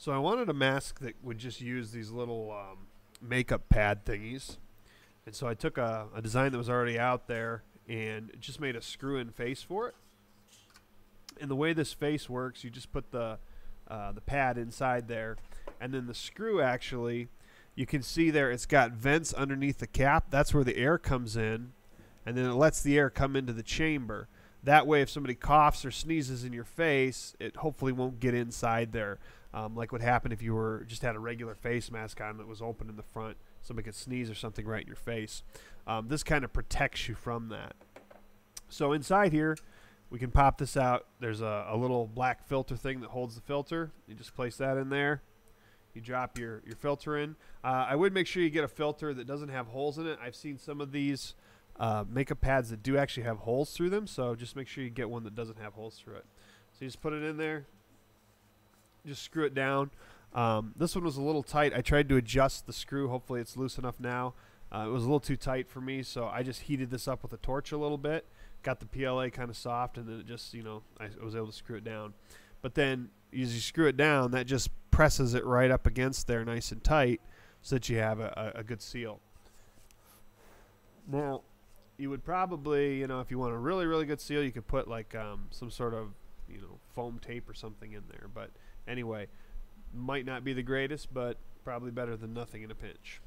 So I wanted a mask that would just use these little um, makeup pad thingies. And so I took a, a design that was already out there and just made a screw-in face for it. And the way this face works, you just put the uh, the pad inside there, and then the screw actually, you can see there it's got vents underneath the cap. That's where the air comes in, and then it lets the air come into the chamber. That way, if somebody coughs or sneezes in your face, it hopefully won't get inside there, um, like what happened if you were just had a regular face mask on that was open in the front. Somebody could sneeze or something right in your face. Um, this kind of protects you from that. So inside here, we can pop this out. There's a, a little black filter thing that holds the filter. You just place that in there. You drop your, your filter in. Uh, I would make sure you get a filter that doesn't have holes in it. I've seen some of these uh, makeup pads that do actually have holes through them, so just make sure you get one that doesn't have holes through it. So you just put it in there, just screw it down. Um, this one was a little tight. I tried to adjust the screw. Hopefully it's loose enough now. Uh, it was a little too tight for me, so I just heated this up with a torch a little bit, got the PLA kind of soft, and then it just, you know, I was able to screw it down. But then as you screw it down, that just presses it right up against there nice and tight so that you have a, a, a good seal. Now, you would probably, you know, if you want a really, really good seal, you could put like um, some sort of, you know, foam tape or something in there. But anyway, might not be the greatest, but probably better than nothing in a pinch.